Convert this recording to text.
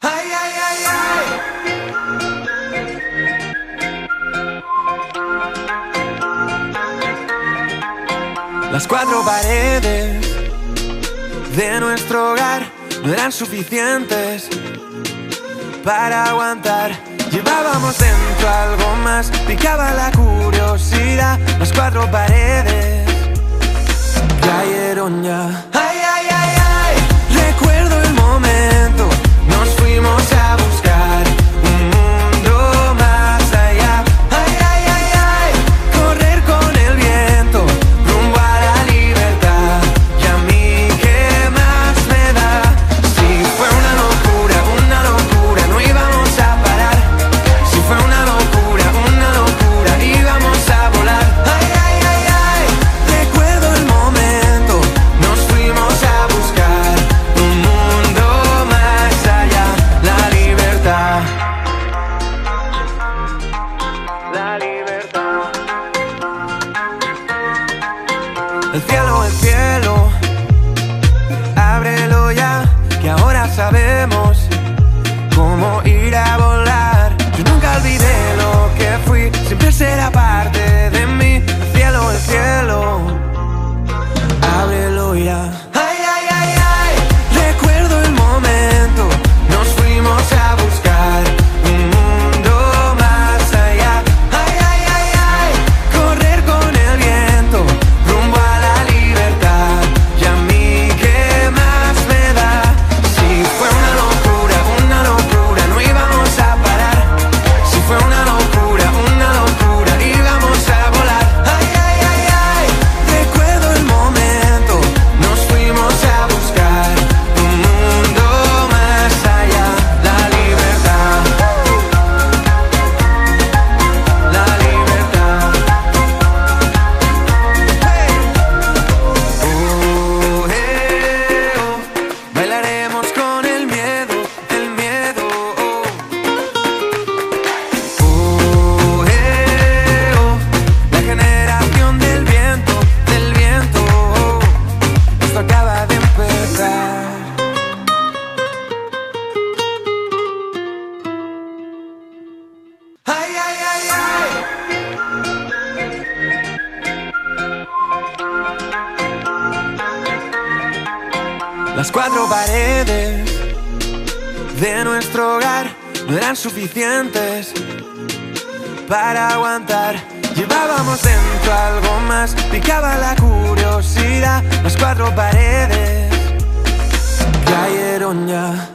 ay, ay, ay, ay. Las cuatro paredes de nuestro hogar no eran suficientes para aguantar. Llevábamos dentro algo más, picaba la curiosidad, las cuatro paredes cayeron ya. El cielo, el cielo. Las cuatro paredes de nuestro hogar no eran suficientes para aguantar. Llevábamos dentro algo más, picaba la curiosidad. Las cuatro paredes cayeron ya.